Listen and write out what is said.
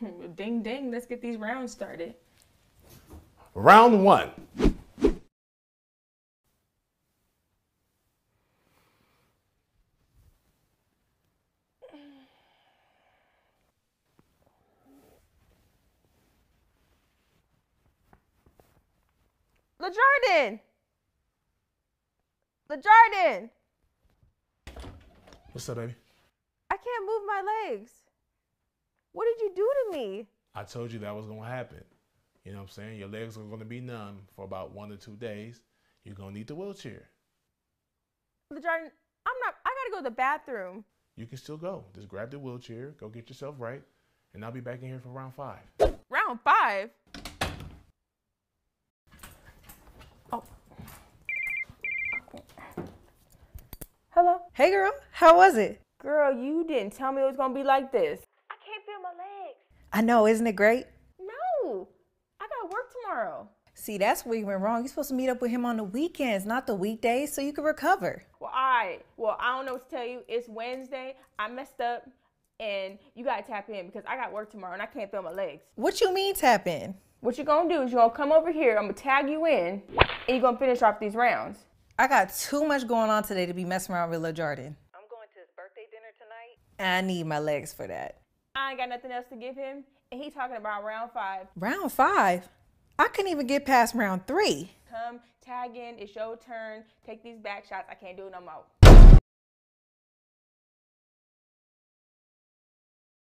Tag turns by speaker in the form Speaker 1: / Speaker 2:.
Speaker 1: ding ding, let's get these rounds started.
Speaker 2: Round one.
Speaker 1: LeJarden! Jordan.
Speaker 2: What's up, baby?
Speaker 1: I can't move my legs. What did you do to me?
Speaker 2: I told you that was gonna happen. You know what I'm saying? Your legs are gonna be numb for about one to two days. You're gonna need the wheelchair.
Speaker 1: The Jordan, I'm not, I gotta go to the bathroom.
Speaker 2: You can still go. Just grab the wheelchair, go get yourself right, and I'll be back in here for round five.
Speaker 1: Round five? Oh. Hello?
Speaker 3: Hey girl, how was it?
Speaker 1: Girl, you didn't tell me it was gonna be like this. I can't feel my legs.
Speaker 3: I know, isn't it great?
Speaker 1: No, I got work tomorrow.
Speaker 3: See, that's where you went wrong. You're supposed to meet up with him on the weekends, not the weekdays, so you can recover.
Speaker 1: Well, all right. Well, I don't know what to tell you. It's Wednesday. I messed up, and you gotta tap in because I got work tomorrow and I can't feel my legs.
Speaker 3: What you mean tap in?
Speaker 1: What you gonna do is you gonna come over here. I'm gonna tag you in, and you gonna finish off these rounds.
Speaker 3: I got too much going on today to be messing around with Lil Jordan.
Speaker 4: I'm going to his birthday dinner tonight.
Speaker 3: I need my legs for that.
Speaker 1: I ain't got nothing else to give him, and he talking about round five.
Speaker 3: Round five? I couldn't even get past round three.
Speaker 1: Come tag in. It's your turn. Take these back shots. I can't do it no more.